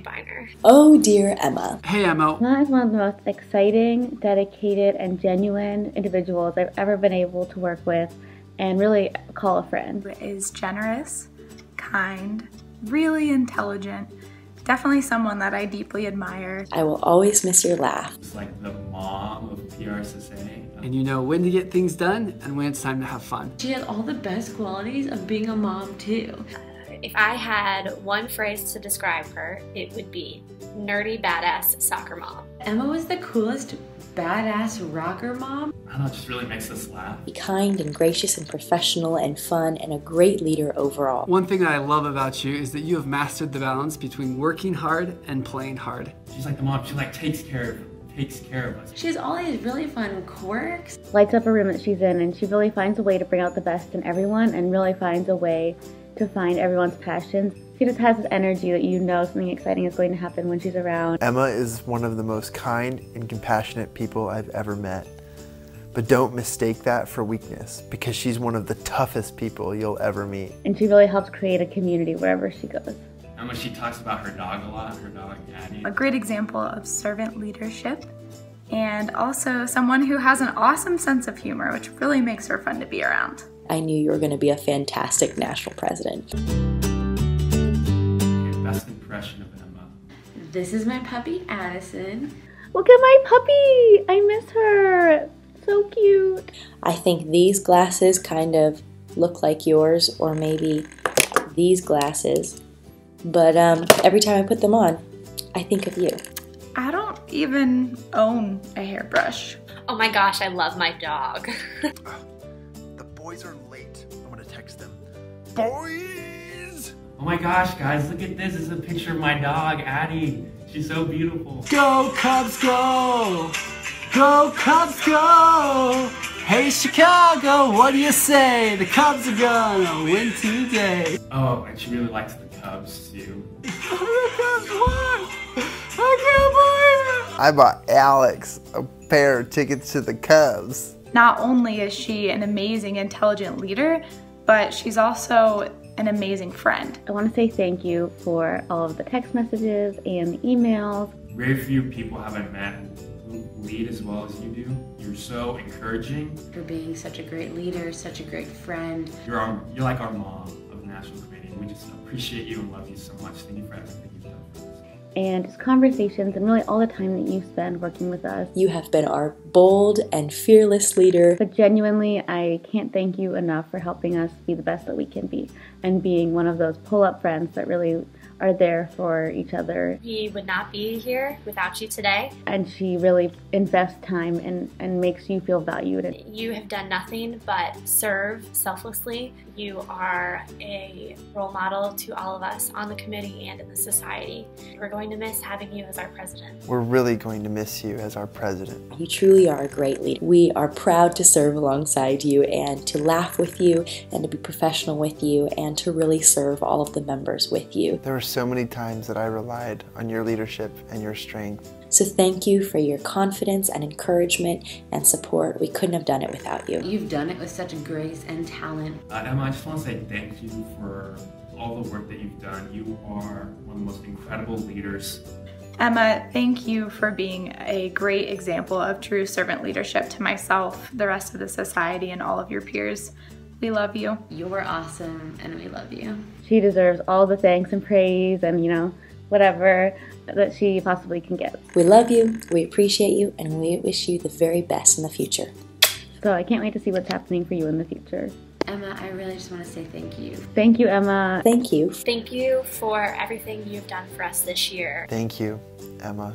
Finkbeiner. Oh dear Emma. Hey Emma. Emma is one of the most exciting, dedicated, and genuine individuals I've ever been able to work with and really call a friend. Is generous, kind, really intelligent, definitely someone that I deeply admire. I will always miss your laugh. It's like the mom of PRSSA. And you know when to get things done and when it's time to have fun. She has all the best qualities of being a mom too. If I had one phrase to describe her, it would be nerdy badass soccer mom. Emma was the coolest badass rocker mom. I don't know, it just really makes us laugh. Be kind and gracious and professional and fun and a great leader overall. One thing that I love about you is that you have mastered the balance between working hard and playing hard. She's like the mom, she like takes care of takes care of us. She has all these really fun quirks. Lights up a room that she's in and she really finds a way to bring out the best in everyone and really finds a way to find everyone's passions. She just has this energy that you know something exciting is going to happen when she's around. Emma is one of the most kind and compassionate people I've ever met. But don't mistake that for weakness because she's one of the toughest people you'll ever meet. And she really helps create a community wherever she goes. Emma, she talks about her dog a lot, her dog Addie. A great example of servant leadership and also someone who has an awesome sense of humor, which really makes her fun to be around. I knew you were going to be a fantastic national president. Okay, best impression of Emma. This is my puppy Addison. Look at my puppy! I miss her. So cute. I think these glasses kind of look like yours, or maybe these glasses. But um, every time I put them on, I think of you. I don't even own a hairbrush. Oh my gosh, I love my dog. the boys are late. I'm gonna text them. Boys! Oh my gosh, guys, look at this. This is a picture of my dog, Addie. She's so beautiful. Go Cubs go! Go Cubs go! Hey Chicago, what do you say? The Cubs are gonna win today. Oh, and she really likes the Cubs too. the Cubs won! I can't believe it! I bought Alex a pair of tickets to the Cubs. Not only is she an amazing, intelligent leader, but she's also an amazing friend. I want to say thank you for all of the text messages and the emails. Very few people have I met who lead as well as you do. You're so encouraging. For being such a great leader, such a great friend. You're our, you're like our mom of the National Committee. We just appreciate you and love you so much. Thank you for everything you've done for us. And just conversations and really all the time that you spend working with us. You have been our bold and fearless leader. But genuinely, I can't thank you enough for helping us be the best that we can be and being one of those pull up friends that really are there for each other. He would not be here without you today. And she really invests time and, and makes you feel valued. You have done nothing but serve selflessly. You are a role model to all of us on the committee and in the society. We're going to miss having you as our president. We're really going to miss you as our president. You truly are a great leader. We are proud to serve alongside you and to laugh with you and to be professional with you and to really serve all of the members with you. There were so many times that I relied on your leadership and your strength. So thank you for your confidence and encouragement and support. We couldn't have done it without you. You've done it with such grace and talent. Uh, Emma, I just want to say thank you for all the work that you've done. You are one of the most incredible leaders. Emma, thank you for being a great example of true servant leadership to myself, the rest of the society, and all of your peers. We love you. You're awesome, and we love you. She deserves all the thanks and praise and, you know, whatever that she possibly can get. We love you, we appreciate you, and we wish you the very best in the future. So I can't wait to see what's happening for you in the future. Emma, I really just want to say thank you. Thank you, Emma. Thank you. Thank you for everything you've done for us this year. Thank you, Emma.